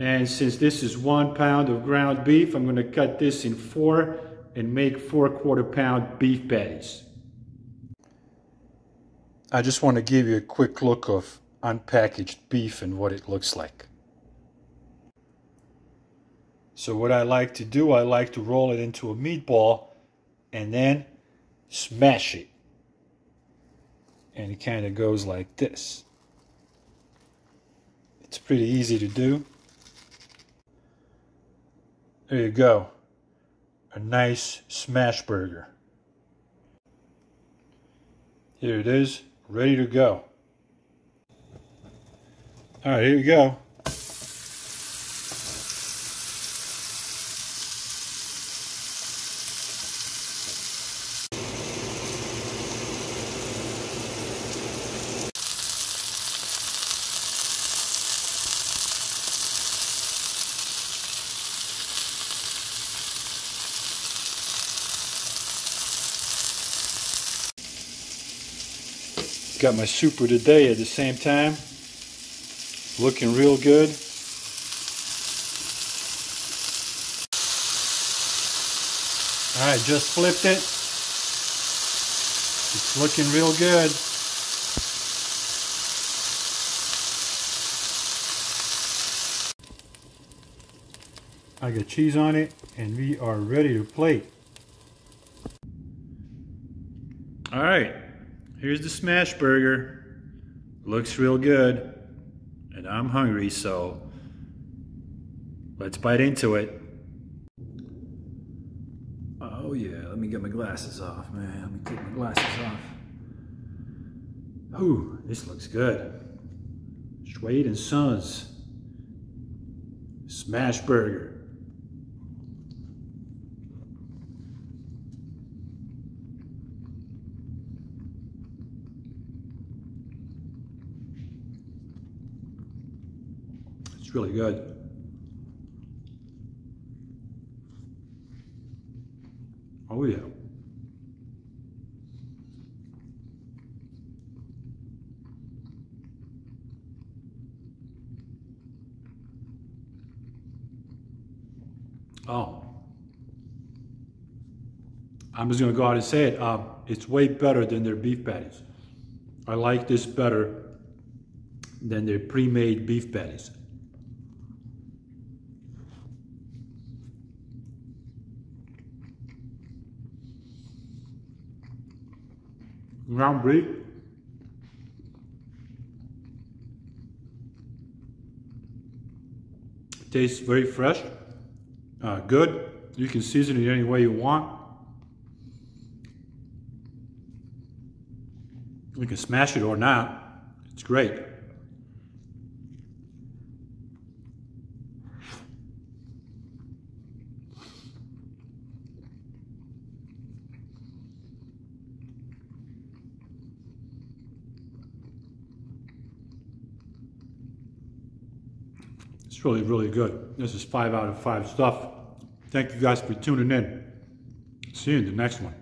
And since this is one pound of ground beef, I'm gonna cut this in four and make four quarter pound beef patties. I just want to give you a quick look of unpackaged beef and what it looks like. So what I like to do, I like to roll it into a meatball and then smash it. And it kind of goes like this. It's pretty easy to do. There you go. A nice smash burger. Here it is, ready to go. All right, here you go. Got my super today at the same time. Looking real good. Alright, just flipped it. It's looking real good. I got cheese on it and we are ready to plate. All right, here's the smash burger. Looks real good. And I'm hungry, so let's bite into it. Oh yeah, let me get my glasses off, man. Let me take my glasses off. Ooh, this looks good. Schweid and Sons. Smash burger. It's really good. Oh yeah. Oh. I'm just going to go out and say it. Uh, it's way better than their beef patties. I like this better than their pre-made beef patties. Ground beef. Tastes very fresh, uh, good. You can season it any way you want. You can smash it or not. It's great. It's really, really good. This is five out of five stuff. Thank you guys for tuning in. See you in the next one.